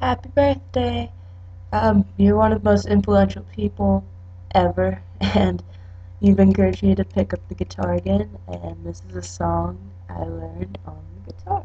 Happy birthday. Um, you're one of the most influential people ever, and you've encouraged me to pick up the guitar again, and this is a song I learned on the guitar.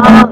Oh.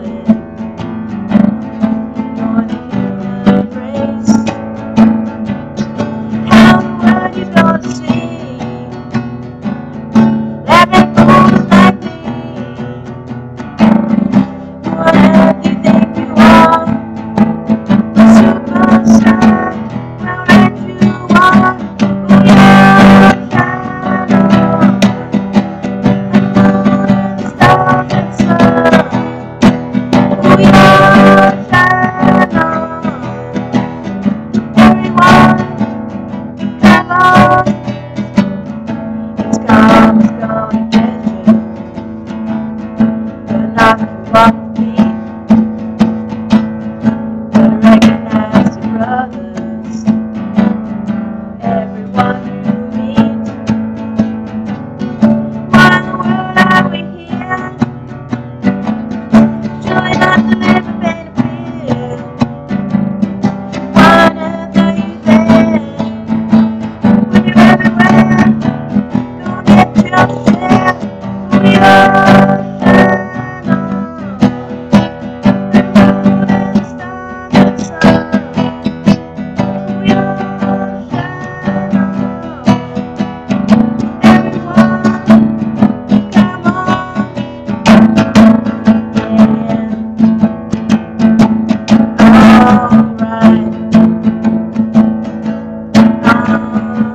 Thank you.